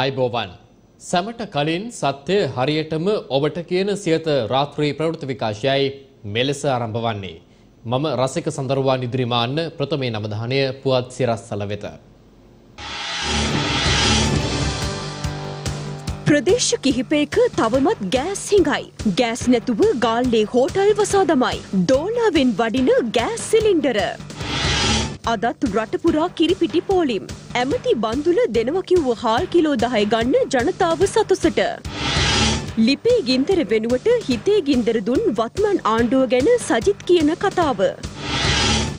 අයිබෝවන් සැමට කලින් සත්‍ය හරියටම ඔබට කියන සියත රාත්‍රී ප්‍රවෘත්ති විකාශයයි මෙලෙස ආරම්භ වන්නේ. මම රසික සඳරුවාන් ඉදිරිමාන්න ප්‍රථමේ නමධානය පුවත් සිරස්සල වෙත. ප්‍රදේශ කිහිපයක තවමත් ගෑස් හිඟයි. ගෑස් නැතුව ගාල්ලේ හෝටල් වසා දමයි. දෝලාවෙන් වඩින ගෑස් සිලින්ඩර. අදත් රටපුරා කිරිපිටි පෝලිම්. ඇමති බන්දුල දෙනවා කිව්ව හාල් කිලෝ දහය ගන්න ජනතාව සතුසට. ලිපේ ගින්දර වෙනුවට හිතේ ගින්දර දුන් වත්මන් ආණ්ඩුව ගැන සජිත් කියන කතාව.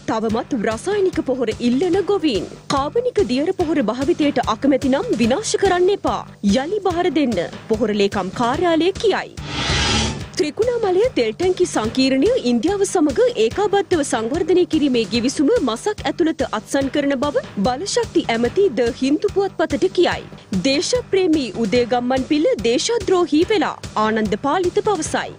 තවමත් රසායනික පොහොර ඉල්ලන ගොවීන්. කාබනික දියර පොහොර භාවිතයට අකමැති නම් විනාශ කරන්න එපා. යළි බහර දෙන්න. පොහොර ලේකම් කාර්යාලය කියයි. ත්‍රිකුණාමලය තෙල්ටැන්කි සංකීර්ණය ඉන්දියාව සමග ඒකාබද්ධව සංවර්ධනය කිරීමේ ගිවිසුම මසක් ඇතුළත අත්සන් කරන බව බලශක්ති ඇමති ද හින්දු පුවත්පතට කියයි. දේශප්‍රේමී උදේගම්මන් පිල්ල දේශද්‍රෝහී වෙලා ආනන්ද පාලිත පවසයි.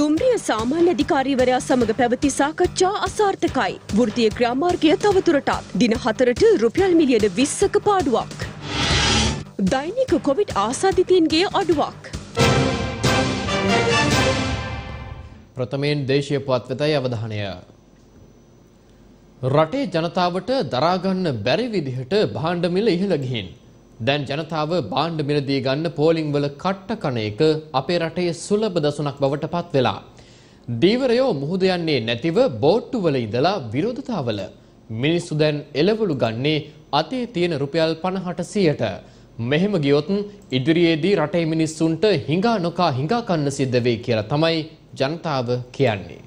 දුම්රිය සාමාන්‍ය අධිකාරීවරයා සමග පැවති සාකච්ඡා අසාර්ථකයි. වෘතිය ක්‍රාමාර්ගය තවතුරටත් දින හතරට රුපියල් මිලියන විස්සක පාඩුවක්. දෛනික කොවිඩ් ආසාධිතීන්ගේ අඩුවක්. ප්‍රථමයෙන් දේශීය පුවත් වෙතයි අවධානය. රටේ ජනතාවට දරාගන්න බැරි විදිහට භාණ්ඩ මිල ඉහළ ගිහින් දැන් ජනතාව භාණ්ඩ මිලදී ගන්න පෝලිං වල කට්ට කන එක අපේ රටේ සුලභ දසුනක් බවට පත් වෙලා. දීවරයෝ මුහුද යන්නේ නැතිව බෝට්ටු වල ඉඳලා විරෝධතාවල මිනිස්සු දැන් එළවලු ගන්නේ අතේ තියෙන රුපියල් 50ට 100ට. මෙහෙම ගියොත් ඉදිරියේදී රටේ මිනිස්සුන්ට හිඟා නොකා හිඟා කන්න සිද්ධ වෙයි කියලා තමයි ජනතාව කියන්නේ.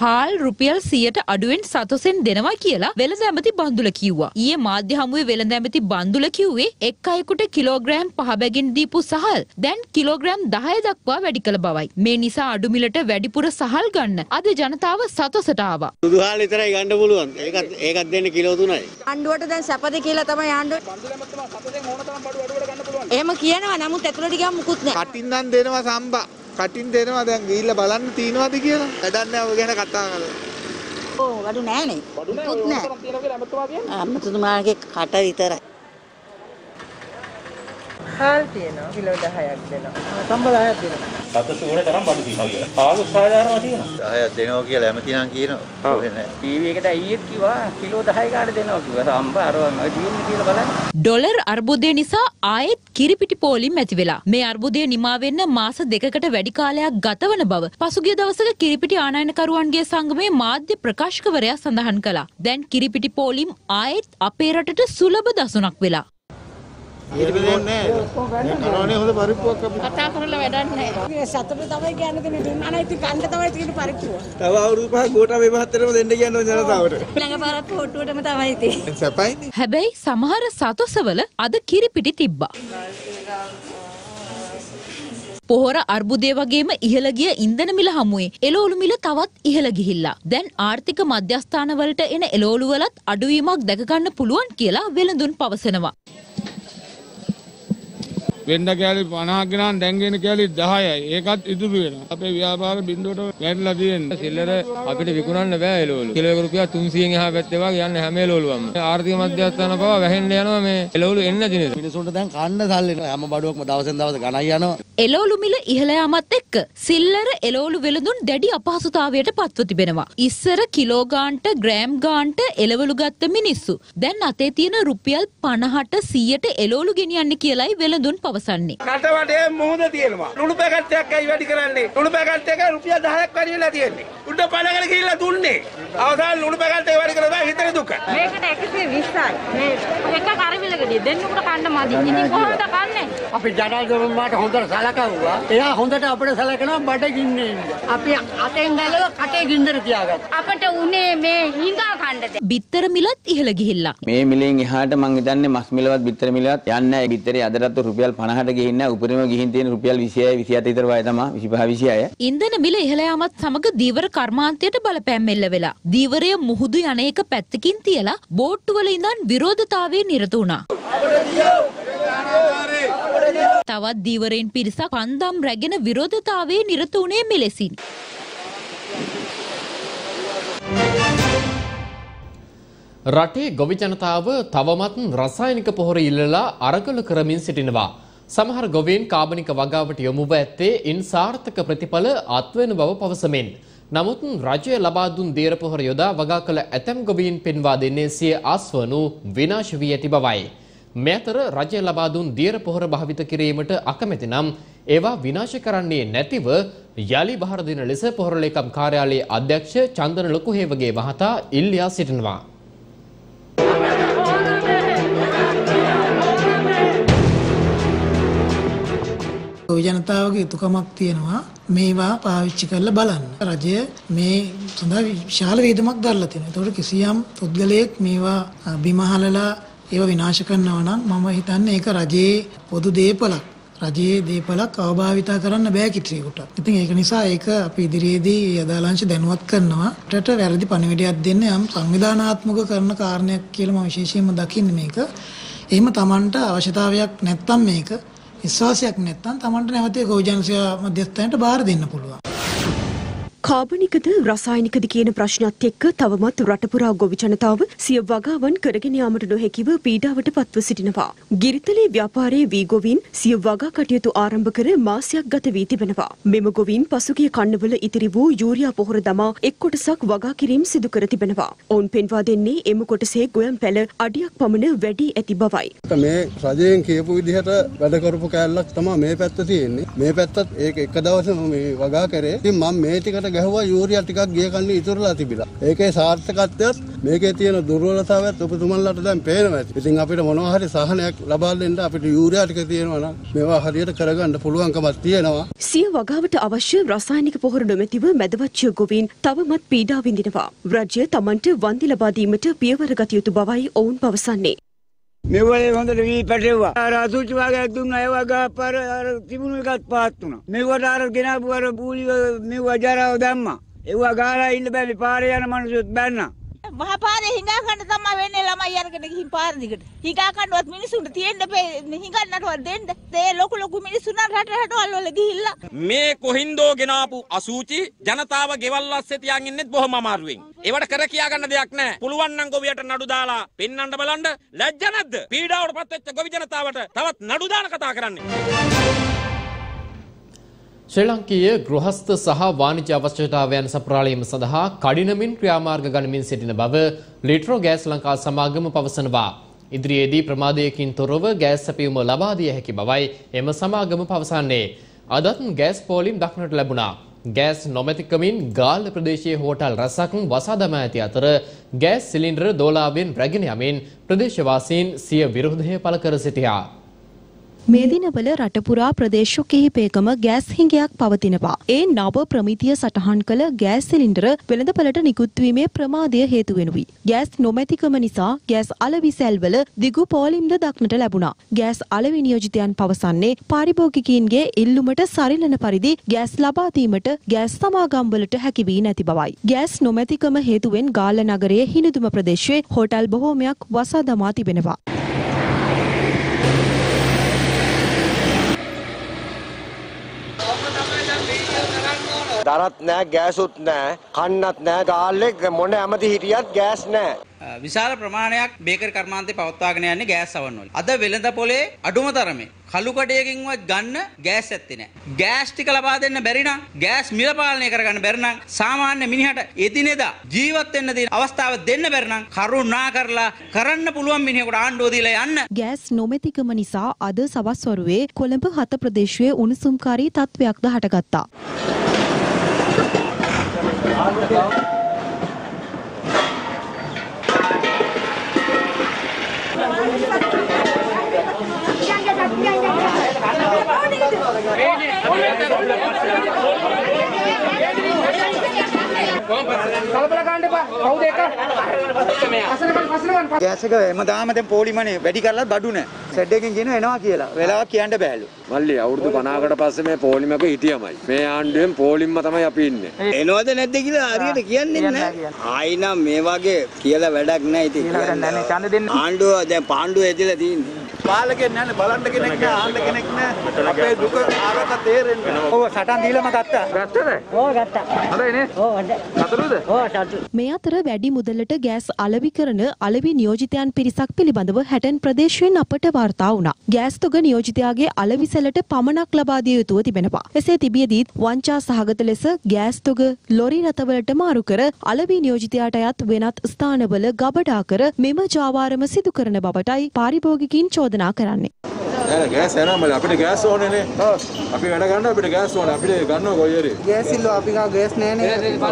හාල් රුපියල් සියයට අඩුවෙන් සතුසෙන් දෙනවා කියලා වෙළඳ ඇමති බන්දුල කිව්වා. ඊයේ මාධ්‍ය හමුවේ වෙළඳ ඇමති බන්දුල කිව්වේ එක් අයෙකුට කිලෝග්‍රෑම් පහ බැගින් දීපු සහල් දැන් කිලෝග්‍රෑම් 10 දක්වා වැඩි කළ බවයි. මේ නිසා අඩු මිලට වැඩිපුර සහල් ගන්න අද ජනතාව සතොසට ආවා. සුදු හාල් විතරයි ගන්න පුළුවන්. ඒකත් ඒකත් දෙන්න කිලෝ 3යි. ආණ්ඩුවට දැන් සැපද කියලා තමයි ආණ්ඩුව. එහෙම කියනවා නමුත් ඇතුළට ගියාම මුකුත් නැහැ. කටින් නම් දෙනවා සම්බා. කටින් දෙනවා දැන් ගිහිල්ලා බලන්න තියනවාද කියලා. වැඩක් නැහැ ඔය ගැන කතා කරලා. ඕ වඩු නැහනේ. මුකුත් නැහැ. අම්මතුමාගේ කට විතරයි. හාල් තියෙනවා කිලෝ 10ක් දෙනවා. සම්බ 10ක් දෙනවා. සතසු ඕනේ තරම් බඩු තියෙනවා කියලා. ආගු සාධාරණව තියෙනවා. 10ක් දෙනවා කියලා ඇමති නම් කියනවා. ඔව්. ටීවී එකට අයියෙක් කිව්වා කිලෝ 10 ගාණ දෙනවා කිව්වා. සම්බ අර ඔය දින්නේ කියලා බලන්න. ඩොලර් අර්බුදය නිසා ආයෙත් කිරිපිටි පෝලිම් ඇති වෙලා. මේ අර්බුදය නිමා වෙන්න මාස දෙකකට වැඩි කාලයක් ගතවන බව පසුගිය දවසක කිරිපිටි ආනයනකරුවන්ගේ සංගමේ මාධ්‍ය ප්‍රකාශකවරයා සඳහන් කළා. දැන් කිරිපිටි පෝලිම් ආයෙත් අපේ රටට සුලභ දසුනක් වෙලා. ඊට දෙන්නේ නෑ. කරෝනේ හොඳ පරිප්පුවක් අපි. කතා කරලා වැඩක් නැහැ. සතුට තමයි කියන්නේ දෙන්නේ. දුන්නා නම් ඉතින් කන්න තමයි තියෙන පරිප්පුව. තව අවුරුදු පහක් ගෝඨාභය මහත්තයටම දෙන්න කියන්නේ ජනතාවට. ළඟ පාරත් හොට්ටුවටම තමයි තියෙන්නේ. සැපයිනේ. හැබැයි සමහර සතොසවල අද කිරිපිටි තිබ්බා. පොහොර අර්බුදය වගේම ඉහළ ගිය ඉන්ධන මිල හමුවේ එළවලු මිල තවත් ඉහළ ගිහිල්ලා. දැන් ආර්ථික මධ්‍යස්ථානවලට එන එළවලු වලත් අඩුවීමක් දැක ගන්න පුළුවන් කියලා වෙළඳුන් පවසනවා. වෙන්න කෑලි 50ක් ගෙනාන දැන් ගෙන කෑලි 10යි. ඒකත් ඉතුරු වෙනවා. අපේ ව්‍යාපාර බින්දුවට වැටලා තියෙන්නේ. සිල්ලර අපිට විකුණන්න බෑ එළවලු. කිලෝ එක රුපියල් 300න් එහා පැත්තේ වගේ යන්නේ හැම එළවලුවක්ම. ආර්ථික මධ්‍යස්ථාන පවා වැහෙන්න යනවා මේ එළවලු එන්න දිනේ. මිනිසුන්ට දැන් කන්න සල්ලි නෑ. හැම බඩුවක්ම දවසෙන් දවස ගණන් යනවා. එළවලු මිල ඉහළ යාමත් එක්ක සිල්ලර එළවලු වෙළඳුන් දැඩි අපහසුතාවයට පත්ව තිබෙනවා. ඉස්සර කිලෝ ගාන්ට ග්‍රෑම් ගාන්ට එළවලු ගත්ත මිනිස්සු දැන් අතේ තියෙන රුපියල් 50ට 100ට එළවලු ගෙනියන්න කියලයි වෙළඳුන් පවසන්නේ. රටවටේ මුහුද තියෙනවා. ලුණු පැකට් එකක් අයි වැඩි කරන්නේ. ලුණු පැකට් එක රුපියල් 10ක් වැඩි වෙලා තියෙන්නේ. උඩ පණගෙන ගිහිල්ලා දුන්නේ. අවසාන ලුණු පැකට් එක වැඩි කරලා හිතේ දුක. මේකට 120යි. මේ එක කරවිලකදී දෙන්නුකට කන්න මදි. ඉතින් කොහොමද කන්නේ? අපි ජනගරුන්ට හොඳට සලකවුවා. එයා හොඳට අපිට සලකනවා බඩ ගින්නේ. අපි අතෙන් ගලව කටේ ගින්දර තියාගත්තා. අපට උනේ මේ හිඟා කන්නද? බිත්තර මිලත් ඉහළ ගිහිල්ලා. මේ මිලෙන් එහාට මං හිතන්නේ මස් මිලවත් බිත්තර මිලවත් යන්නේ නැහැ. බිත්තරේ අදටත් රුපියල් 50ට ගිහින් නැහැ. උපරිම ගිහින් තියෙන රුපියල් 26 27 විතර වගේ තමයි 25 26. ඉන්ධන මිල ඉහළ යාමත් සමග දීවර කර්මාන්තයට බලපෑම් එල්ල වෙලා. දීවරය මුහුදු යන එක පැත්තකින් තියලා බෝට්ටුවල ඉඳන් විරෝධතාවයේ නිරත වුණා. තවත් දීවරයෙන් පිරිසක් පන්දම් රැගෙන විරෝධතාවයේ නිරත වුණේ මෙලෙසින්. රටේ ගොවි ජනතාව තවමත් රසායනික පොහොර ඉල්ලලා අරගල කරමින් සිටිනවා. සමහර ගොවීන් කාබනික වගාවට යොමුව ඇත්තේ ඉන් සාර්ථක ප්‍රතිඵල අත්වෙන බව පවසමින්. නමුත් රජය ලබා දුන් දේර පොහොර යොදා වගා කළ ඇතැම් ගොවීන් පෙන්වා දෙන්නේ සිය ආස්වනු විනාශ වී ඇති බවයි. මේ අතර රජය ලබා දුන් දියර පොහොර භාවිත කිරීමට අකමැති නම් ඒවා විනාශ කරන්නේ නැතිව යලි බහර දෙන ලෙස පොහොර ලේකම් කාර්යාලයේ අධ්‍යක්ෂ චන්දන ලොකුහේවගේ මහතා ඉල්ලියා සිටිනවා. ජනතාවගේ යුතුකමක් තියෙනවා මේවා පාවිච්චි කරලා බලන්න. රජය මේ සඳහා විශාල වේදමක් දරලා තියෙනවා. ඒතකොට කිසියම් පුද්ගලයෙක් මේවා බිමහලලා ඒවා විනාශ කරනවා නම් මම හිතන්නේ ඒක රජයේ පොදු දේපලක්. රජයේ දේපලක් අවභාවිතා කරන්න බෑ කිසියෙකුට. ඉතින් ඒක නිසා ඒක අපි ඉදිරියේදී අදාළංශ දැනුවත් කරනවා. රට වැරදි පණිවිඩයක් දෙන්න යම් සංවිධානාත්මක කරන කාරණයක් කියලා මම විශේෂයෙන්ම දකින්නේ මේක. එහෙම Tamanට අවශ්‍යතාවයක් නැත්තම් මේක විශ්වාසයක් නැත්තම් Tamanට නැවතේ ගෝජනසය මධ්‍යස්ථානයට බාර දෙන්න පුළුවන්. කාබනිකද රසායනිකද කියන ප්‍රශ්නත් එක්ක තවමත් රටපුරා ගොවි ජනතාව සිය වගාවන් කරගෙන යාමට නොහැකිව පීඩාවට පත්ව සිටිනවා. ගිරිතලේ ව්‍යාපාරයේ වී ගොවීන් සිය වගා කටයුතු ආරම්භ කර මාසයක් ගත වී තිබෙනවා. මෙම ගොවීන් පසුගිය කන්නවල ඉතිරි වූ යූරියා පොහොර දමා එක් කොටසක් වගා කිරීම සිදු කර තිබෙනවා. ඔවුන් පෙන්වා දෙන්නේ එම කොටසේ ගොයම් පැල අඩියක් පමණ වැඩි ඇති බවයි. මේ රජයෙන් කියපු විදිහට වැඩ කරපු කෑල්ලක් තමයි මේ පැත්ත තියෙන්නේ. මේ පැත්තත් ඒක එක දවසම මේ වගා කරේ. ඉතින් මම මේ ටිකට ගැහුවා යූරියා ටිකක් ගිය කන්නේ ඉතුරුලා තිබිලා. ඒකේ සාර්ථකත්වයත් මේකේ තියෙන දුර්වලතාවයත් ඔබතුමන්ලාට දැන් පේනවා ඇති. ඉතින් අපිට මොනවා හරි සහනයක් ලබා දෙන්න අපිට යූරියා ටික තියෙනවා නම් මේවා හරියට කරගන්න පුළුවන්කමක් තියෙනවා. සිය වගාවට අවශ්‍ය රසායනික පොහොර නොමැතිව මැදවච්චය ගොවීන් තවමත් පීඩා විඳිනවා. රජය තමන්ට වන්දි ලබා දීමට පියවර ගත යුතු බවයි ඔවුන් පවසන්නේ. මෙවලේ හොඳට වී පැටෙව්වා. අර අසුචි වගේ දුන්නා ඒ වගේ පාර අර තිබුණු එකත් පාත් වුණා. මෙවට අර ගෙනාපු අර පූලි මෙව ජරාව දැම්මා. ඒවා ගාලා ඉන්න බැරි පාරේ යන මිනිස්සුත් බැන්නා. මහා පාරේ හිඟා ගන්න තමයි වෙන්නේ ළමයි අරගෙන ගිහින් පාර දිගට. හිඟා ගන්නවත් මිනිසුන්ට තියෙන්න බෑ හිඟන්නටවත් දෙන්න. ඒ ලොකු ලොකු මිනිස්සුන් රට රටවල් වල ගිහිල්ලා මේ කොහින්දෝ ගෙනාපු අසූචි ජනතාව ගෙවල් අස්සේ තියන් ඉන්නෙත් බොහොම අමාරුවෙන්. ඒවට කර කියා ගන්න දෙයක් නැහැ. පුළුවන් නම් ගොවියට නඩු දාලා පෙන්නන්න බලන්න ලැජ්ජ නැද්ද? පීඩාවට පත් වෙච්ච ගොවි ජනතාවට තවත් නඩු දාන කතා කරන්නේ. ශ්‍රී ලංකීය ගෘහස්ත සහ වාණිජ්‍ය අවශ්‍යතාවයන් සපුරාලීම සඳහා කඩිනමින් ක්‍රියාමාර්ග ගනිමින් සිටින බව ලිට්‍රෝ ගෑස් ලංකා සමාගම පවසනවා. ඉදිරියේදී ප්‍රමාදයකින් තොරව ගෑස් සැපයුම ලබා දිය හැකි බවයි එම සමාගම පවසන්නේ. අදත් ගෑස් පෝලිම් දක්නට ලැබුණා. ගෑස් නොමැතිකමින් ගාල්ල ප්‍රදේශයේ හෝටල් රැසක් වසා දමා ඇති අතර ගෑස් සිලින්ඩර දෝලාවෙන් රැගෙන යමින් ප්‍රදේශවාසීන් සිය විරෝධය පළ කර සිටියා. මේ දිනවල රටපුරා ප්‍රදේශ කිහිපයකම ගෑස් හිඟයක් පවතිනවා. ඒ නව ප්‍රමිතිය සටහන් කළ ගෑස් සිලින්ඩර වෙළඳපළට නිකුත්වීමේ ප්‍රමාදය හේතු වෙනුයි. ගෑස් නොමැතිකම නිසා ගෑස් අලවි සැල්වල දිගු පෝලිම්ද දක්නට ලැබුණා. ගෑස් අලවි නියෝජිතයන් පවසන්නේ පාරිභෝගිකයින්ගේ ඉල්ලුමට සරිලන පරිදි ගෑස් ලබා දීමට ගෑස් සමාගම්වලට හැකි වී නැති බවයි. ගෑස් නොමැතිකම හේතුවෙන් ගාල්ල නගරයේ හිනිදුම ප්‍රදේශයේ හෝටල් බොහෝමයක් වසා දමා තිබෙනවා. දරත් නෑ ගෑසුත් නෑ කන්නත් නෑ ගාල්ලෙක් මොන ඇමති හිටියත් ගෑස් නෑ. විශාල ප්‍රමාණයක් බේකර් කර්මාන්තේ පවත්වාගෙන යන්නේ ගෑස් සවන්වල. අද වෙළඳ පොලේ අඩුම තරමේ කළු කඩයකින්වත් ගන්න ගෑස් ඇත්තේ නැහැ. ගෑස් ටික ලබා දෙන්න බැරි නම් ගෑස් මිල පාලනය කරගන්න බැරි නම් සාමාන්‍ය මිනිහට එදිනෙදා ජීවත් වෙන්න තියෙන අවස්ථාව දෙන්න බැරි නම් කරුණා කරලා කරන්න පුළුවන් මිනිහෙකුට ආණ්ඩුව දීලා යන්න. ගෑස් නොමැතිකම නිසා අද සවස් වරුවේ කොළඹ හත ප්‍රදේශයේ උණුසුම්කාරී තත්වයක්ද හටගත්තා. Ini, ini, ini, ini, ini, ini, ini, gas එක හැමදාම දැන් පොලිමනේ වැඩි කරලා බඩු නැහැ. සෙඩ් එකෙන් කියන එනවා කියලා. වෙලාවක් කියන්න බෑලු. මල්ලි අවුරුදු 50කට පස්සේ මේ පොලිමක හිටියමයි. මේ ආණ්ඩුවෙන් පොලිම්ම තමයි අපි ඉන්නේ. එනවද නැද්ද කියලා හරියට කියන්නේ නැහැ. ආයි නම් මේ වගේ කියලා වැඩක් නැහැ ඉතින්. ආණ්ඩුව දැන් පාණ්ඩුව ඇදලා තියෙන්නේ. බාලකෙන් නැන්නේ බලන්න කෙනෙක් නෑ ආන්න කෙනෙක් නෑ අපේ දුක ආරක තේරෙන්නේ. ඔව් සටන් දීලාම ගත්තා. ගත්තද? ඔව් ගත්තා. හොඳයි නේ? ඔව්. සතුටුද? ඔව් සතුටු. මේ අතර වැඩි මුදලට ගෑස් අලෙවි කරන අලෙවි නියෝජිතයන් පිරිසක් පිළිබඳව හැටන් ප්‍රදේශයෙන් අපට වාර්තා වුණා. ගෑස් තොග නියෝජිතයාගේ අලෙවි සැලට පමණක් ලබා දිය යුතුව තිබෙනවා. එසේ තිබියදීත් වංචා සහගත ලෙස ගෑස් තොග ලොරි රථවලට මාරු කර අලෙවි නියෝජිතයාට අයත් වෙනත් ස්ථානවල ගබඩා කර මෙම ජාවාරම සිදු කරන බවටයි පාරිභෝගිකින් චෝදනා කරන්නේ. නෑ ගෑස් යනවා මල අපිට ගෑස් ඕනේ නේ. අපි වැඩ ගන්න අපිට ගෑස් ඕනේ. අපිට ගන්නවා කොයි හරි. ගෑස් ඉල්ලුවා අපි ගාව ගෑස් නෑනේ.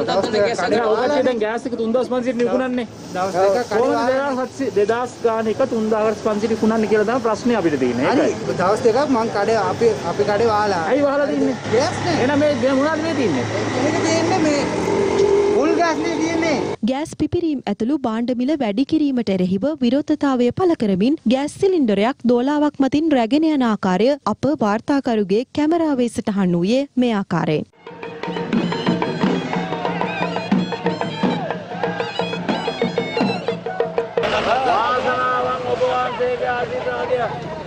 දවස් දෙකක් කඩේ ඔකට දැන් ගෑස් එක 3500ට විකුණන්නේ. දවස් දෙකක් කඩේ කොහොමද 2700 2000 ගාන එක 3500ට විකුණන්නේ කියලා තමයි ප්‍රශ්නේ අපිට තියෙන්නේ. හරි ඒකයි. දවස් දෙකක් මං කඩේ අපි අපි කඩේ වහලා. ඇයි වහලා තින්නේ? ගෑස් නෑ. එහෙනම් මේ මොනවද මේ තින්නේ? මේක තියෙන්නේ මේ ගෑස් පිපිරීම් ඇතුළු භාණ්ඩ මිල වැඩි කිරීමට එරෙහිව විරෝධතාවය පළ කරමින් ගෑස් සිලින්ඩරයක් දෝලාවක් මතින් රැගෙන යන ආකාරය අප වාර්තාකරුගේ කැමරාවේ සටහන් වූයේ මේ ආකාරයෙන්.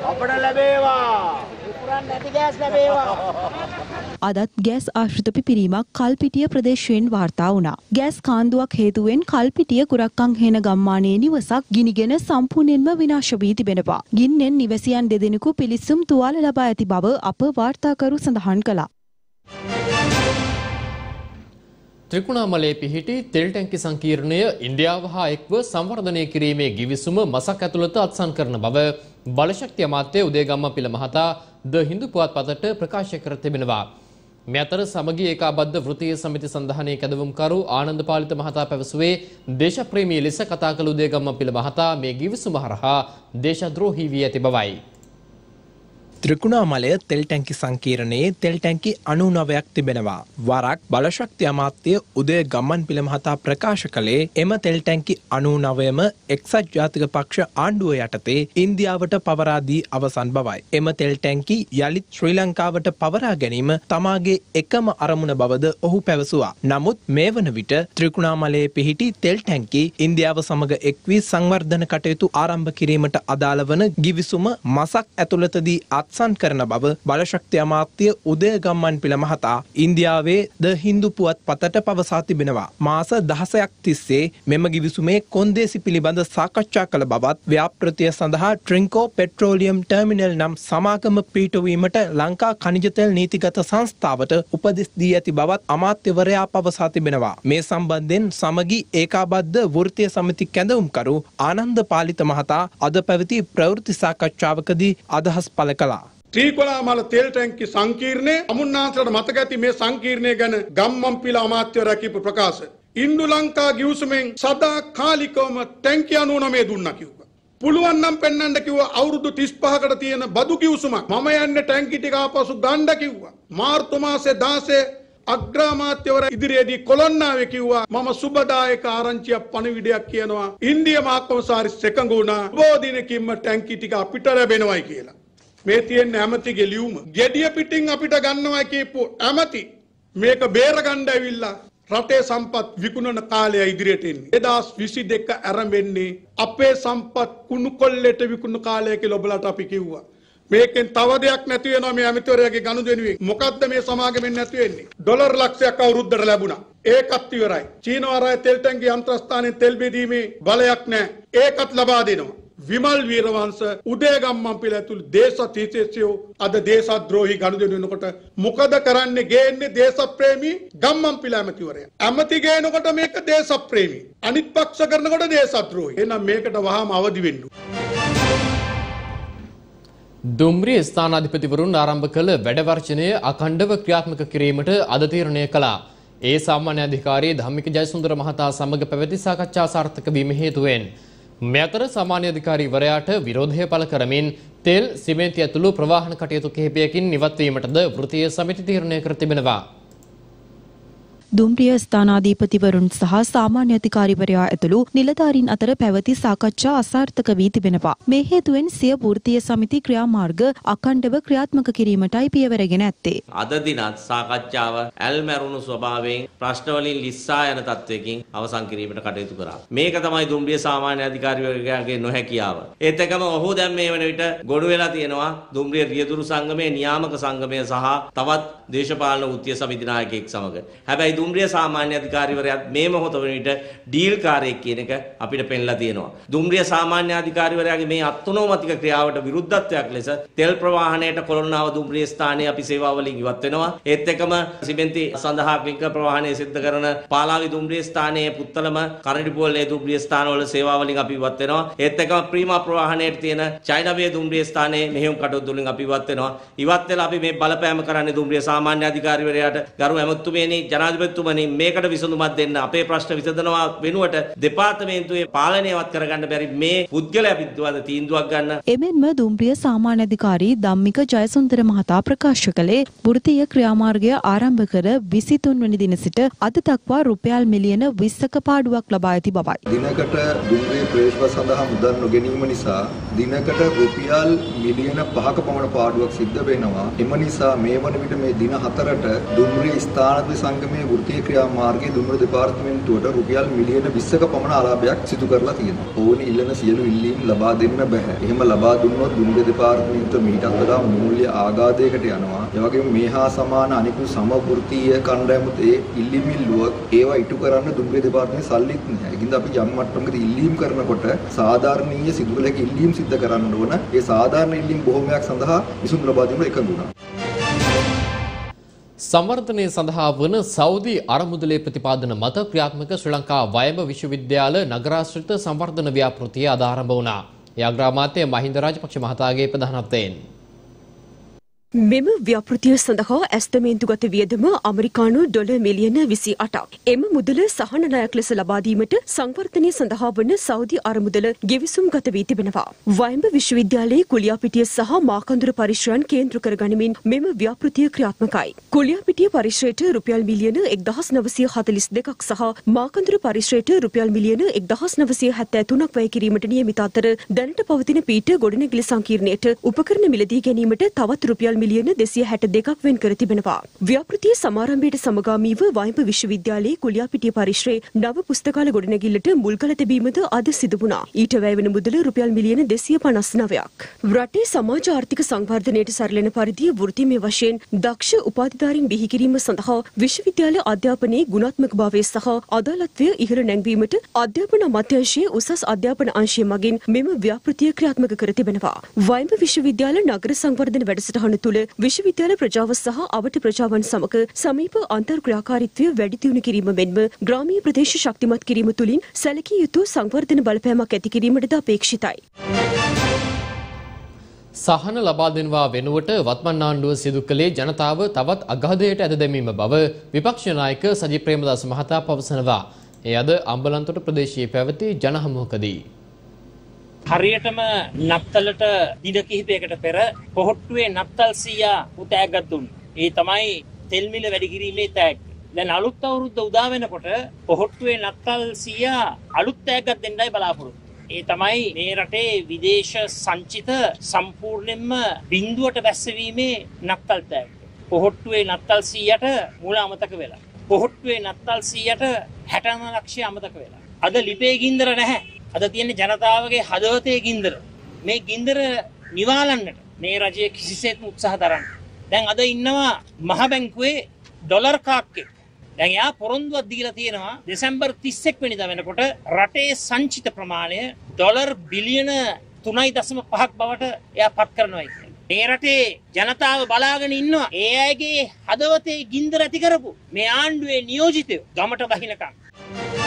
අපට ලැබේවා. විකුණන්න නැති ගෑස් ලැබේවා. අදත් ගෑස් ආශ්‍රිත පිපිරීමක් කල්පිටිය ප්‍රදේශයෙන් වාර්තා වුණා. ගෑස් කාන්දුවක් හේතුවෙන් කල්පිටිය කුරක්කං හේන ගම්මානයේ නිවසක් ගිනිගෙන සම්පූර්ණයෙන්ම විනාශ වී තිබෙනවා. ගින්නෙන් නිවැසියන් දෙදෙනෙකු පිලිස්සුම් තුවාල ලබා ඇති බව අප වාර්තාකරු සඳහන් කළා. ත්‍රිකුණාමලයේ පිහිටි තෙල් ටැංකි සංකීර්ණය ඉන්දියාව හා එක්ව සංවර්ධනය කිරීමේ ගිවිසුම මසක් ඇතුළත අත්සන් කරන බව බලශක්ති අමාත්‍ය උදේගම්ම පිළ මහතා ද හින්දු පුවත්පතට ප්‍රකාශ කර තිබෙනවා. මේ අතර සමගි ඒකාබද්ධ වෘත්තීය සමිති සඳහනයේ කැදවුම්කරු ආනන්ද පාලිත මහතා පැවසුවේ දේශප්‍රේමී ලෙස කතා කළ උදේගම්ම පිළ මහතා මේ ගිවිසුම හරහා දේශද්‍රෝහී වී ඇති බවයි. ත්‍රිකුණාමලය තෙල් ටැංකි සංකීර්ණයේ තෙල් ටැංකි අනුනවයක් තිබෙනවා. වරක් බලශක්ති අමාත්‍ය උදය ගම්මන් පිළ මහතා ප්‍රකාශ කළේ එම තෙල් ටැංකි අනුනවයම එක්සත් ජාතික පක්ෂ ආණ්ඩුව යටතේ ඉන්දියාවට පවරාදී අවසන් බවයි. එම තෙල් ටැංකි යළිත් ශ්‍රී ලංකාවට පවරා ගැනීම තමාගේ එකම අරමුණ බවද ඔහු පැවසුවා. නමුත් මේ වන විට ත්‍රිකුණාමලයේ පිහිටි තෙල් ටැංකි ඉන්දියාව සමග එක්වී සංවර්ධන කටයුතු ආරම්භ කිරීමට අදාළ වන ගිවිසුම මසක් ඇතුළතදී අත්සන් කරන බව බලශක්ති අමාත්‍ය උදය ගම්මන් පිළ මහතා ඉන්දියාවේ ද හින්දු පුවත් පතට පවසා තිබෙනවා. මාස දහසයක් තිස්සේ මෙම ගිවිසුමේ කොන්දේසි පිළිබඳ සාකච්ඡා කළ බවත් ව්‍යාපෘතිය සඳහා ට්‍රිංකෝ පෙට්‍රෝලියම් ටර්මිනල් නම් සමාගම පීටවීමට ලංකා කනිජතෙල් නීතිගත සංස්ථාවට උපදෙස් දී ඇති බවත් අමාත්‍යවරයා පවසා තිබෙනවා. මේ සම්බන්ධයෙන් සමගි ඒකාබද්ධ වෘත්තීය සමිති කැඳවුම්කරු ආනන්ද පාලිත මහතා අද පැවති ප්‍රවෘත්ති සාකච්ඡාවකදී අදහස් පළ කළා. ත්‍රීකොලාමල තෙල් ටැංකි සංකීර්ණය අමුන්නාන්සලට මතක ඇති මේ සංකීර්ණය ගැන ගම්මන්පිල අමාත්‍යවරයා කියපු ප්‍රකාශ. ඉන්දු ලංකා ගිවිසුමෙන් සදා කාලිකවම ටැංකි 99 දුන්නා කිව්වා. පුළුවන් නම් පෙන්වන්න කිව්වා අවුරුදු 35කට තියෙන බදු කිවිසුමක්. මම යන්නේ ටැංකි ටික ආපසු ගන්න කිව්වා. මාර්තු මාසේ 16 අග්‍රාමාත්‍යවර ඉදිරියේදී කොළොන්නාවේ කිව්වා මම සුබදායක ආරංචියක් පණිවිඩයක් කියනවා ඉන්දිය මාකොමසාරිස් එකඟ වුණා බොහෝ දිනකින්ම ටැංකි ටික අපිට ලැබෙනවයි කියලා. මේ තියෙන ඇමතිගේ ලියුම. gediya පිටින් අපිට ගන්නවා කියපු ඇමති මේක බේරගන්න ඇවිල්ලා රටේ සම්පත් විකුණන කාලය ඉදිරියට එන්නේ. 2022 ආරම්භෙන්නේ අපේ සම්පත් කුණු කොල්ලෙට විකුණන කාලය කියලා ඔබලට අපි කිව්වා. මේකෙන් තව දෙයක් නැති වෙනවා මේ ඇමතිවරයාගේ ගනුදෙනුවෙන්. මොකද්ද මේ සමාගමෙන් නැති වෙන්නේ? ඩොලර් ලක්ෂයක් අවුරුද්දට ලැබුණා. ඒකත් ඉවරයි. චීන වරාය තෙල් ටැංකි යන්ත්‍රස්ථානයේ තෙල් බෙදීමේ බලයක් නැහැ. ඒකත් ලබා දෙනවා. විමල් වීරවංශ උදයගම්මන් පිළ ඇතුළු දේශතීතේසියෝ අද දේශද්‍රෝහි ගනුදෙනු වෙනකොට මොකද කරන්නේ ගේන්නේ දේශප්‍රේමී ගම්මන් පිළ ඇමතිවරයා. ඇමති ගේනකොට මේක දේශප්‍රේමී. අනිත් පක්ෂ කරනකොට දේශද්‍රෝහි. එහෙනම් මේකට වහාම අවදි වෙන්න. දුම්රිය ස්ථානාධිපතිවරුන් ආරම්භ කළ වැඩවර්ජනය අඛණ්ඩව ක්‍රියාත්මක කිරීමට අද තීරණය කළා. ඒ සාමාන්‍ය අධිකාරී ධම්මික ජයසුන්දර මහතා සමග පැවති සාකච්ඡා සාර්ථක වීම හේතුවෙන් මේ අතර සාමාන්‍ය අධිකාරීවරයාට විරෝධය පළ කරමින් තෙල් සිමෙන්ති ඇතුළු ප්‍රවාහන කටයුතු කිහිපයකින් නිවත්වීමටද වෘත්තීය සමිති තීරණය කර තිබෙනවා. දුම්රිය ස්ථානාධීපතිවරුන් සහ සාමාන්‍ය අධිකාරිවරයා ඇතුළු නිලධාරීන් අතර පැවති සාකච්ඡා අසාර්ථක වී තිබෙනවා. මේ හේතුවෙන් සිය වෘත්තීය සමිති ක්‍රියාමාර්ග අඛණ්ඩව ක්‍රියාත්මක කිරීමටයි පියවරගෙන ඇත්තේ. අද දිනත් සාකච්ඡාව ඇල්මැරුණු ස්වභාවයෙන් ප්‍රශ්නවලින් ලිස්සා යන තත්වයකින් අවසන් කිරීමට කටයුතු කරා. මේක තමයි දුම්රිය සාමාන්‍ය අධිකාරිවරයාගේ නොහැකියාව. ඒත් එකම ඔහු දැන් මේ වන විට ගොනු වෙලා තියෙනවා දුම්රිය රියදුරු සංගමයේ නියාමක සංගමය සහ තවත් දේශපාලන වෘත්තීය සමිති නායකයෙක් සමග. හැබැයි දුම්රිය සාමාන්‍ය අධිකාරිවරයාත් මේ මොහොත වන විට ඩීල් කාර්යයක් කියන එක අපිට පෙන්ලා තියෙනවා. දුම්රිය සාමාන්‍ය අධිකාරිවරයාගේ මේ අත්නෝමතික ක්‍රියාවට විරුද්ධත්වයක් ලෙස තෙල් ප්‍රවාහනයට කොළොන්නාව දුම්රිය ස්ථානයේ අපි සේවාවලින් ඉවත් වෙනවා. ඒත් එක්කම සිමෙන්ති සඳහා ක්ලින්කර් ප්‍රවාහනය සිද්ධ කරන පාලාවි දුම්රිය ස්ථානයේ පුත්තලම කරණිපුවල්ලේ දුම්රිය ස්ථානවල සේවාවලින් අපි ඉවත් වෙනවා. ඒත් එක්කම ප්‍රීමා ප්‍රවාහනයට තියෙන චෛනවයේ දුම්රිය ස්ථානයේ මෙහෙයුම් කටයුතු වලින් අපි ඉවත් වෙනවා. ඉවත් වෙලා අපි මේ බලපෑම කරන්නේ දුම්රිය සාමාන්‍ය අධිකාරිවරයාට ගරු ඇමතුමේනි ජනාධිපතිතුමනි මේකට විසඳුමක් දෙන්න අපේ ප්‍රශ්න විසඳනවා වෙනුවට දෙපාර්තමේන්තුවේ පාලනයවත් කරගන්න බැරි මේ පුද්ගලයා පිටුවද තීන්දුවක් ගන්න එමෙන්ම දුම්රිය සාමාන්‍ය අධිකාරී ධම්මික ජයසුන්දර මහතා ප්‍රකාශ කළේ වෘත්තීය ක්‍රියාමාර්ගය ආරම්භ කර 23 වනි දින සිට අද දක්වා රුපියල් මිලියන 20ක පාඩුවක් ලබා ඇති බවයි. දිනකට දුම්රිය ප්‍රේෂ්ව සඳහා මුදල් නොගැනීම නිසා දිනකට රුපියල් මිලියන 5ක පමණ පාඩුවක් සිද්ධ වෙනවා. එම නිසා මේ වන විට මේ දින හතරට දුම්රිය ස්ථානාධිපති සංගමයේ වෘත්තීය ක්‍රියාමාර්ගයේ දුම්රිය දෙපාර්තමේන්තුවට රුපියල් මිලියන 20ක පමණ ආලාභයක් සිදු කරලා තියෙනවා. ඕනි ඉල්ලන සියලු ඉල්ලීම් ලබා දෙන්න බෑ. එහෙම ලබා දුන්නොත් දුම්රිය දෙපාර්තමේන්තුව මීටත් වඩා මූල්‍ය ආඝාතයකට යනවා. ඒ වගේම මේ හා සමාන අනිකුත් සමවෘත්තීය කණ්ඩායමුත් ඒ ඉල්ලීම් ඉල්ලුවොත් ඒවා ඉටු කරන්න දුම්රිය දෙපාර්තමේන්තුවේ සල්ලිත් නැහැ. ඒකින්ද අපි යම් මට්ටමකදී ඉල්ලීම් කරනකොට සාධාරණීය සිදු කළ හැකි ඉල්ලීම් සිද්ධ කරන්න ඕන. ඒ සාධාරණ ඉල්ලීම් බොහෝමයක් සඳහා විසඳුම් ලබා දීමට එකඟ වුණා. සංවර්ධනය සඳහා වන සෞදි අරමුදලේ ප්‍රතිපාදන මත ක්‍රියාත්මක ශ්‍රී ලංකා වයඹ විශ්වවිද්‍යාල නගරාශ්‍රිත සංවර්ධන ව්‍යාපෘතිය අද ආරම්භ වුණා. ඒ අග්‍රාමාත්‍ය මහින්ද රාජපක්ෂ මහතාගේ ප්‍රධානත්වයෙන් මෙම ව්‍යාපෘතිය සඳහා ඇස්තමේන්තුගත වියදම අමරිකානු ඩොල මිලියන විසි අටක්. එම මුදල සහන ණයක් ලෙස ලබාදීමට සංවර්ධනය සඳහා වන සෞදි අරමුදල ගෙවිසුම් ගත වී තිබෙනවා. වයඹ විශ්වවිද්‍යාලයේ කුලියාපිටිය සහ මාකඳුර පරිශ්‍රයන් කේන්ද්‍ර කර ගනිමින් මෙම ව්‍යාපෘතිය ක්‍රියාත්මකයි. කුලියාපිටිය පරිශ්‍රයට රුපියල් මිලියන එක්දහස් නවසිය හතලිස් දෙකක් සහ මාකඳුර පරිශ්‍රයට රුපියල් මිලියන එක්දහස් නවසිය හැත්තෑ තුනක් වැය කිරීමට නියමිත අතර දැනට පවතින පීට ගොඩනැගිලි සංකීර්ණයට උපකරණ මිලදී ගැනීමට තවත් රුපියල් මිලියන දෙසිය හැට දෙකක් වෙන් කර තිබෙනවා. ව්‍යාපෘතිය සමාරම්භයට සමගාමීව වයඹ විශ්වවිද්‍යාලයේ කුලියාපිටිය පරිශ්‍රයේ නව පුස්තකාල ගොඩනැගිල්ලට මුල්කල තැබීමද අද සිදු වුණා. ඊට වැය වෙන මුදල රුපියල් මිලියන දෙසිය පනස් නවයක්. රටේ සමාජ ආර්ථික සංවර්ධනයට සරලන පරිදි වෘත්තිමය වශයෙන් දක්ෂ උපාධිධාරීන් බිහි කිරීම සඳහා විශ්වවිද්‍යාල අධ්‍යාපනයේ ගුණාත්මක භාවය සහ අදාළත්වය ඉහළ නැංවීමට අධ්‍යාපන අමාත්‍යාංශයේ උසස් අධ්‍යාපන අංශය මගින් මෙම ව්‍යාපෘතිය ක්‍රියාත්මක කර තිබෙනවා. වයඹ විශ්වවිද්‍යාල නගර සංවර්ධන වැඩසටහන තුළ විශ්වවිද්‍යාල ප්‍රජාව සහ අවට ප්‍රජාවන් සමග සමීප අන්තර්ක්‍රියාකාරීත්වය වැඩි දියුණු කිරීම මෙන්ම ග්‍රාමීය ප්‍රදේශ ශක්තිමත් කිරීම තුළින් සැලකිය යුතු සංවර්ධන බලපෑමක් ඇති කිරීමටද අපේක්ෂිතයි. සහන ලබා දෙනවා වෙනුවට වත්මන් ආණ්ඩුව සිදු කළේ ජනතාව තවත් අගාධයට ඇද දැමීම බව විපක්ෂ නායක සජි ප්‍රේමදාස මහතා පවසනවා. ඒ අද අම්බලන්තොට ප්‍රදේශයේ පැවති ජනහමුවකදී. හරියටම නත්තලට දින කිහිපයකට පෙර පොහොට්ටුවේ නත්තල් සීයා උතෑගත් දුන්. ඒ තමයි තෙල් මිල වැඩි කිරීමේ තෑග්ග. දැන් අලුත් අවුරුද්ද උදා වෙනකොට පොහොට්ටුවේ නත්තල් සීයා අලුත් තෑග්ගක් දෙන්නයි බලාපොරොත්තු. ඒ තමයි මේ රටේ විදේශ සංචිත සම්පූර්ණයෙන්ම බිඳුවට බැස්සවීමේ නත්තල් තෑග්ග. පොහොට්ටුවේ නත්තල් සීයට මුල අමතක වෙලා. පොහොට්ටුවේ නත්තල් සීයට 69 ලක්ෂය අමතක වෙලා. අද ලිපේ ගින්දර නැහැ. අද තියෙන්නේ ජනතාවගේ හදවතේ ගින්දර. මේ ගින්දර නිවාලන්නට මේ රජය කිසිසේත්ම උත්සාහ දරන්න. දැන් අද ඉන්නවා මහ බැංකුවේ ඩොලර් කාක්කෙක්. දැන් එයා පොරොන්දුවක් දීලා තියෙනවා දෙසැම්බර් 31 වෙනිදා වෙනකොට රටේ සංචිත ප්‍රමාණය ඩොලර් බිලියන 3.5ක් බවට එයා පත් කරනවා කියන්නේ. මේ රටේ ජනතාව බලාගෙන ඉන්නවා ඒ අයගේ හදවතේ ගින්දර ඇති කරපු මේ ආණ්ඩුවේ නියෝජිතයෝ ගමට බහිනකම්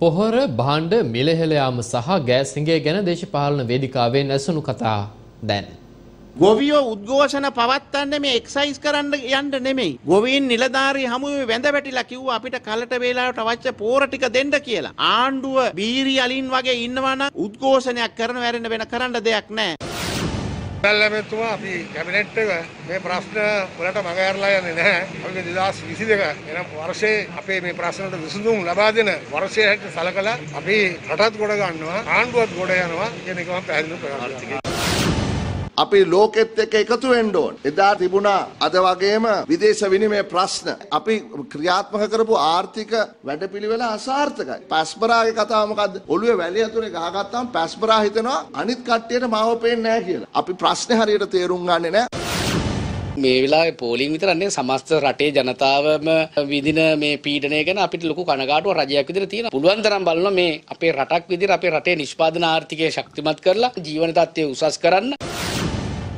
පොහොර භාණ්ඩ මිලහෙළ යාම සහ ගෑස් හිඟය ගැන දේශපාලන වේදිකාවෙන් ඇසුණු කතා දැන්. ගොවියෝ උද්ඝෝෂණ පවත්වන්න මේ එක්සයිස් කරන්න යන්න නෙමෙයි. ගොවීන් නිලධාරී හමුවේ වැඳ වැටිලා කිව්වා අපිට කලට වේලාවට අවශ්‍ය පෝර ටික දෙන්න කියලා. ආණ්ඩුව බීරි අලින් වගේ ඉන්නවා නම් උද්ඝෝෂණයක් කරන වැරෙන්න වෙන කරන්න දෙයක් නැහැ. පැල්ලමෙතුමා අපි කැබිනට් එක මේ ප්‍රශ්න වලට මඟ ඇරලා යන්නේ නැහැ. අපි 2022 එනම් වර්ෂයේ අපේ මේ ප්‍රශ්නවලට විසඳුම් ලබා දෙන වර්ෂය හැටියට සලකලා අපි රටත් ගොඩ ගන්නවා ආණ්ඩුවත් ගොඩ යනවා කියන එක මම පැහැදිලිව ප්‍රකාශ කරනවා. අපි ලෝකෙත් එක්ක එකතු වෙන්න ඕන. එදා තිබුණා අද වගේම විදේශ විනිමය ප්‍රශ්න. අපි ක්‍රියාත්මක කරපු ආර්ථික වැඩපිළිවෙල අසාර්ථකයි. පැස්බරාගේ කතාව මොකද්ද? ඔළුවේ වැලිය ඇතුලේ ගහගත්තාම පැස්බරා හිතනවා අනිත් කට්ටියට මාව පේන්නේ නැහැ කියලා. අපි ප්‍රශ්නේ හරියට තේරුම් ගන්නේ නැහැ. මේ වෙලාවේ පෝලිං විතරන්නේ සමස්ත රටේ ජනතාවම විඳින මේ පීඩනය ගැන අපිට ලොකු කනගාටුවක් රජයක් විදිහට තියෙනවා. පුළුවන් තරම් බලනවා මේ අපේ රටක් විදිහට අපේ රටේ නිෂ්පාදන ආර්ථිකය ශක්තිමත් කරලා ජීවන තත්ත්වය උසස් කරන්න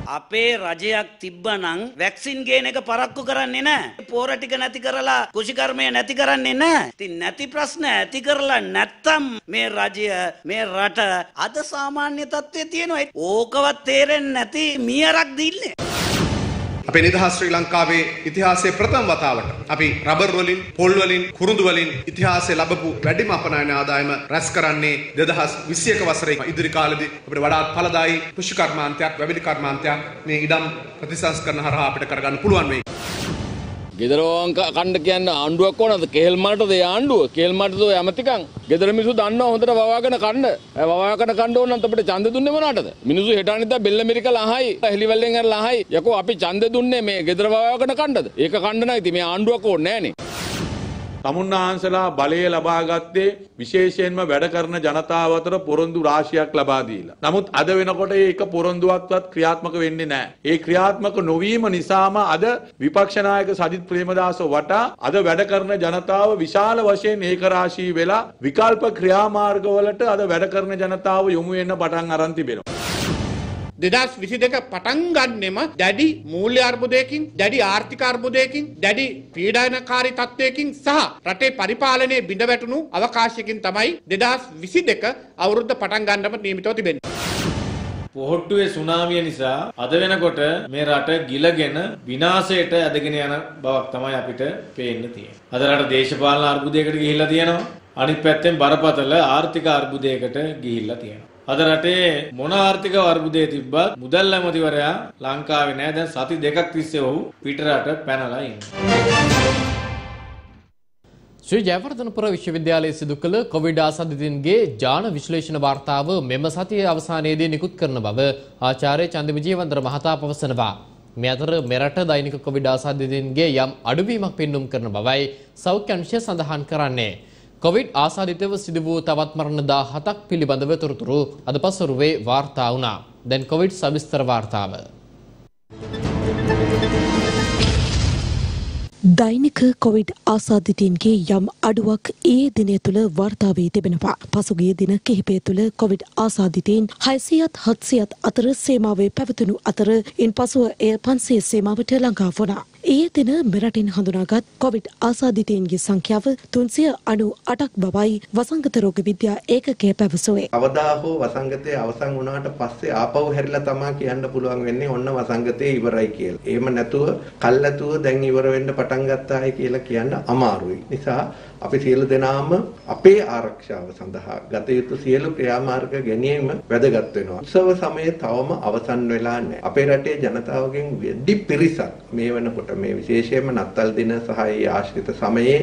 අපේ රජයක් තිබ්බනං වැක්සින් ගේන එක පරක්කු කරන්නේ නැහැ. පෝර ටික නැති කරලා කුෂිකර්මය නැති කරන්නේ නැහැ. ඉතින් නැති ප්‍රශ්න ඇති කරලා නැත්තම් මේ රජය මේ රට අද සාමාන්‍ය තත්ත්වයේ තියෙනවා. ඕකවත් තේරෙන්නේ නැති මියරක් දින්නේ. අපේ නිදහස් ශ්‍රී ලංකාවේ ඉතිහාසයේ ප්‍රථම වතාවට අපි රබර් වලින් පොල් වලින් කුරුඳු වලින් ඉතිහාසයේ ලැබපු වැඩිම අපනයන ආදායම රැස් කරන්නේ 2021 වසරේ ඉදිරි කාලෙදී අපිට වඩාත් ඵලදායී කෘෂි කර්මාන්තයක් වැවිලි කර්මාන්තයක් මේ ඉඩම් ප්‍රතිසංස්කරණ හරහා අපිට කරගන්න පුළුවන් වෙයි. ගෙදරවන් කණ්ඩ කියන්න ආණ්ඩුවක් ඕනද? කෙල් මටද ආණ්ඩුව? කෙල් මටද ඇමතිකන් ගෙදර මිනිස්සු දන්න හොඳට වවාගෙන කණ්ඩ වවාකන කණ්ඩ ඕනන් අපිට ඡන්ද දුන්නේ මොනටද? මිනිස්සු හෙට අනිද්දා බෙල්ල මිරික ලහයි හෙලිවැල්ලෙන් අර ලහයි යකෝ අපි ඡන්ද දුන්නේ මේ ගෙදර වවාකන කණ්ඩද ඒක කණ්ඩ නැහැ ඉතින් මේ ආණ්ඩුවක් ඕනේ නැහනේ තමුන්නාන්සලා බලය ලබා ගත්තේ විශේෂයෙන්ම වැඩ කරන ජනතාව අතර පොරොන්දු රාශියක් ලබා දීලා. නමුත් අද වෙනකොට ඒක පොරොන්දුවක්වත් ක්‍රියාත්මක වෙන්නේ නැහැ. ඒ ක්‍රියාත්මක නොවීම නිසාම අද විපක්ෂ නායක සජිත් ප්‍රේමදාස වටා අද වැඩ කරන ජනතාව විශාල වශයෙන් ඒකරාශී වෙලා විකල්ප ක්‍රියාමාර්ගවලට අද වැඩ කරන ජනතාව යොමු වෙන්න පටන් අරන් තිබෙනවා. දෙදස් විසි දෙක පටන් ගන්නෙම දැඩි මූල්‍ය අර්බුදයකින් දැඩි ආර්ථික අර්බුදයකින් දැඩි පීඩායනකාරී තත්ත්වයකින් සහ රටේ පරිපාලනය බිඳ වැටුණු අවකාශයකින් තමයි දෙදස් විසි දෙක අවුරුද්ධ පටන් ගන්නම නියමිතව තිබෙන. පොහොට්ටුවේ සුනාමිය නිසා අද වෙනකොට මේ රට ගිලගෙන විනාශයට ඇදගෙන යන බවක් තමයි අපිට පේන්න තියෙන්නේ. අද රට දේශපාලන අර්බුදයකට ගිහිල්ලා තියෙනවා. අනිත් පැත්තෙන් බරපතල ආර්ථික අර්බුදයකට ගිහිල්ලා තියෙනවා. අද රටේ මොන ආර්ථික අර්බුදයේ තිබ්බත් මුදල් ඇමතිවරයා ලංකාවේ නෑ දැන් සති දෙකක් තිස්සේ ඔහු පිටරට පැනලා ඉන්නවා. ශ්‍රී ජයවර්ධනපුර විශ්වවිද්‍යාලයේ සිදු කළ කොවිඩ් ආසාදිතින්ගේ ජාන විශ්ලේෂණ වාර්තාව මෙම සතියේ අවසානයේදී නිකුත් කරන බව ආචාර්ය චන්ද විජේවන්දර මහතා පවසනවා. මේ අතර මෙරට දෛනික කොවිඩ් ආසාදිතින්ගේ යම් අඩුවීමක් පෙන්눔 කරන බවයි සෞඛ්‍ය අංශය සඳහන් කරන්නේ. කොවිඩ් ආසාදිතව සිදු වූ තවත් මරණ 17ක් පිළිබඳව තොරතුරු අද පසුරුවේ වාර්තා වුණා. දැන් කොවිඩ් සවිස්තර වාර්තාව. දෛනික කොවිඩ් ආසාධිතීන්ගේ යම් අඩුවක් ඒ දිනය තුළ වර්තාවී තිබෙනවා. පසුගිය දින කිහිපය තුළ කොවිඩ් ආසාධිතීන් හයිසියත් හත්සියත් අතර සේමාවේ පැවතුණු අතර ඉන් පසුව එය පන්සේ සේමාවට ළඟා වුණා. ඒ දින මෙරටින් හඳුනාගත් කොවිඩ් ආසාධිතයන්ගේ සංඛ්‍යාව තුන්සිය අනු අටක් බවයි වසංගත රෝග විද්‍යා ඒකකය පැවසුවේ. අවදා හෝ වසංගතය අවසන් වුණාට පස්සේ ආපහු හැරිලා තමා කියන්න පුළුවන් වෙන්නේ ඔන්න වසංගතය ඉවරයි කියලා. එහෙම නැතුව කල්ැතුව දැන් ඉවර වෙන්න පටන් ගත්තායි කියලා කියන්න අමාරුයි. නිසා අපි සියලු දෙනාම අපේ ආරක්ෂාව සඳහා ගත යුතු සියලු ක්‍රියාමාර්ග ගැනීම වැදගත් වෙනවා. උත්සව සමයේ තවම අවසන් වෙලා නැහැ. අපේ රටේ ජනතාවගෙන් වැඩි පිරිසක් මේ වෙනකොට මේ විශේෂයෙන්ම නත්තල් දින සහ ඒ ආශ්‍රිත සමයේ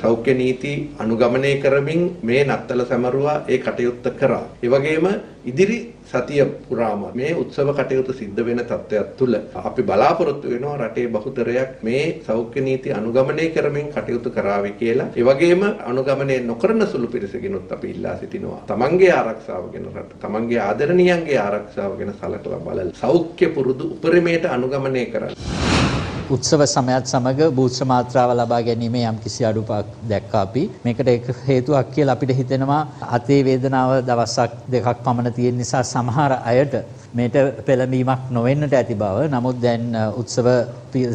සෞඛ්‍ය නීති අනුගමනය කරමින් මේ නත්තල සැමරුවා ඒ කටයුත්ත කරා. ඒ වගේම ඉදිරි සතිය පුරාම මේ උත්සව කටයුතු සිද්ධ වෙන තත්ත්වයක් තුළ අපි බලාපොරොත්තු වෙනවා රටේ බහුතරයක් මේ සෞඛ්‍ය නීති අනුගමනය කරමින් කටයුතු කරાવી කියලා. ඒ වගේම අනුගමනය නොකරන සුළු පිරිසකිනුත් අපි ඉල්ලා සිටිනවා. තමන්ගේ ආරක්ෂාව ගැන රට තමන්ගේ ආදරණීයන්ගේ ආරක්ෂාව ගැන සලකලා බලලා සෞඛ්‍ය පුරුදු උපරිමයට අනුගමනය කරන්න. උත්සව සමයත් සමග බූස්ටර් මාත්‍රාව ලබා ගැනීමේ යම්කිසි අඩුපාක් දැක්කා අපි. මේකට ඒක හේතුවක් කියලා අපිට හිතෙනවා අතේ වේදනාව දවසක් දෙකක් පමණ තියෙන නිසා සමහර අයට මේට පෙළඹීමක් නොවෙන්නට ඇති බව. නමුත් දැන් උත්සව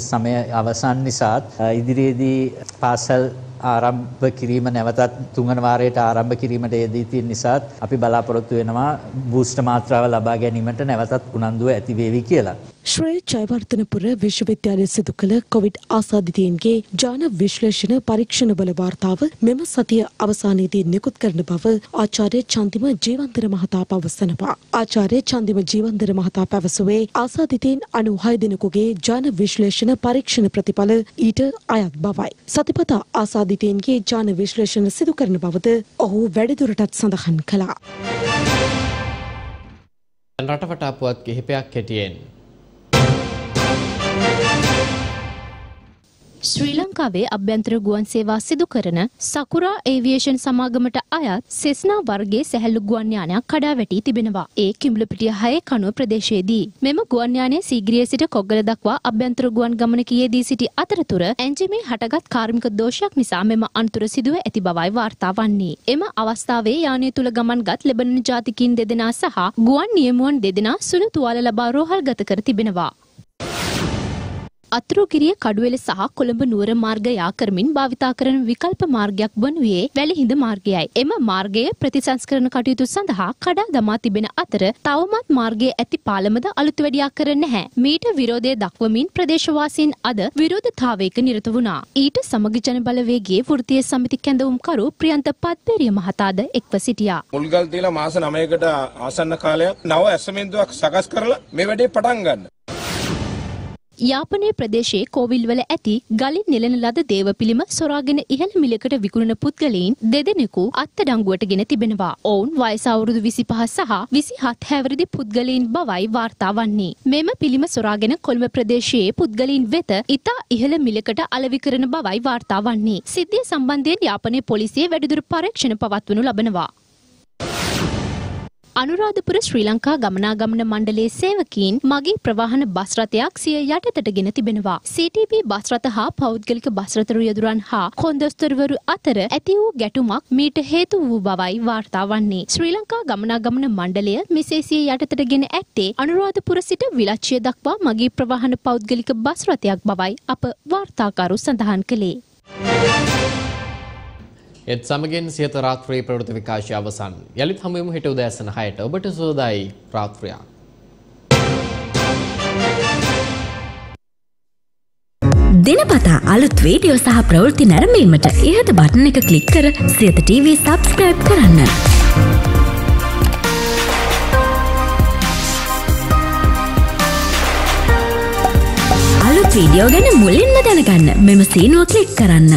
සමය අවසන් නිසාත් ඉදිරියේදී පාසල් ආරම්භ කිරීම නැවතත් තුන්වන වාරයට ආරම්භ කිරීමට යෙදී තියෙන නිසාත් අපි බලාපොරොත්තු වෙනවා බූස්ටර් මාත්‍රාව ලබා ගැනීමට නැවතත් උනන්දුව ඇති වේවි කියලා. ශ්‍රේ ජයවර්ධනපුර විශ්වවිද්‍යාලය සිදු කළ කොවිඩ් ආසාධිතයන්ගේ ජාන විශ්ලේෂණ පරීක්ෂණවල වාර්තාව මෙම සතිය අවසානයේදී නිකුත් කරන බව ආචාර්ය චන්දිම ජීවන්තර මහතා පවසනවා. ආචාර්ය චන්දිම ජීවන්තර මහතා පැවසුවේ ආසාධිතයන් අනු හය දෙනෙකුගේ ජාන විශ්ලේෂණ පරීක්ෂණ ප්‍රතිඵල ඊට අයත් බවයි. සතිපතා ආසාධිතයන්ගේ ජාන විශ්ලේෂණ සිදු කරන බවද ඔහු වැඩිදුරටත් සඳහන් කළා. රටවටා පුවත් කිහිපයක් කෙටියෙන්. ශ්‍රී ලංකාවේ අභ්‍යන්තර ගුවන් සේවා සිදු කරන සකුරා ඒවියේෂන් සමාගමට අයත් සෙස්නා වර්ගයේ සැහැල්ලු ගුවන් යානයක් කඩා වැටී තිබෙනවා. ඒ කිඹුලපිටිය 6 කණුව ප්‍රදේශයේදී. මෙම ගුවන් යානය සීගිරිය සිට කොග්ගල දක්වා අභ්‍යන්තර ගුවන් ගමනක යෙදී සිටි අතරතුර එන්ජිමේ හටගත් කාර්මික දෝෂයක් නිසා මෙම අනතුර සිදුව ඇති බවයි වාර්තා වන්නේ. එම අවස්ථාවේ යානය තුල ගමන්ගත් ලෙබනන ජාතිකයින් දෙදෙනා සහ ගුවන් නියමුවන් දෙදෙනා සුළු තුවාල ලබා රෝහල්ගත කර තිබෙනවා. අතුරුගිරිය කඩුවෙල සහ කොළඹ නුවර මාර්ග යා කරමින් භාවිතා කරන විකල්ප මාර්ගයක් වනුයේ වැලිහිඳ මාර්ගයයි. එම මාර්ගය ප්‍රතිසංස්කරණ කටයුතු සඳහා කඩා දමා තිබෙන අතර තවමත් මාර්ගයේ ඇති පාලමද අලුත් වැඩියා කර නැහැ. මීට විරෝධය දක්වමින් ප්‍රදේශවාසීන් අද විරෝධතාවයක නිරත වුණා. ඊට සමග ජන බලවේගයේ වෘත්තීය සමිති කැඳවුම්කරු ප්‍රියන්ත පත්පෙරිය මහතාද එක්ව සිටියා. මුල්ගල් තියලා මාස 9කට ආසන්න කාලයක් නව ඇසමෙන්තුවක් සකස් කරලා මේ වැඩේ පටන් ගන්න. යාපනයේ ප්‍රදේශයේ කෝවිල්වල ඇති ගලින් නෙලන ලද දේව පිළිම සොරාගෙන ඉහළ මිලකට විකුණන පුද්ගලයින් දෙදෙනෙකු අත්අඩංගුවට ගෙන තිබෙනවා. ඔවුන් වයස අවුරුදු 25 සහ 27 හැවිරිදි පුද්ගලයින් බවයි වාර්තා වන්නේ. මෙම පිළිම සොරාගෙන කොළඹ ප්‍රදේශයේ පුද්ගලයින් වෙත ඉතා ඉහළ මිලකට අලෙවි කරන බවයි වාර්තා වන්නේ. සිද්ධිය සම්බන්ධයෙන් යාපනයේ පොලිසිය වැඩිදුර පරීක්ෂණ පවත්වනු ලබනවා. අනුරාධපුර ශ්‍රී ලංකා ගමනාගමන මණ්ඩලයේ සේවකීන් මගේ ප්‍රවාහන බස් රථයක් සිය යටතට ගෙන තිබෙනවා. CTB බස් රථ හා පෞද්ගලික බස් රථ රියදුරන් හා කොන්දොස්තරවරු අතර ඇති වූ ගැටුමක් මීට හේතු වූ බවයි වාර්තා වන්නේ. ශ්‍රී ලංකා ගමනාගමන මණ්ඩලය මෙසේ සිය යටතට ගෙන ඇත්තේ අනුරාධපුර සිට විලච්චිය දක්වා මගේ ප්‍රවාහන පෞද්ගලික බස් රථයක් බවයි අප වාර්තාකරු සඳහන් කළේ. එත් සමගින් සියත රාත්‍රී ප්‍රවෘත්ති විකාශය අවසන්. යළිත් හමුවෙමු හෙට උදෑසන 6ට. ඔබට සුවදායි රාත්‍රියක්. දිනපතා අලුත් වීඩියෝ සහ ප්‍රවෘත්ති නැරඹීමට ඉහත බටන එක ක්ලික් කර සියත TV සබස්ක්‍රයිබ් කරන්න. අලුත් වීඩියෝ ගැන මුලින්ම දැනගන්න මෙම සීනුව ක්ලික් කරන්න.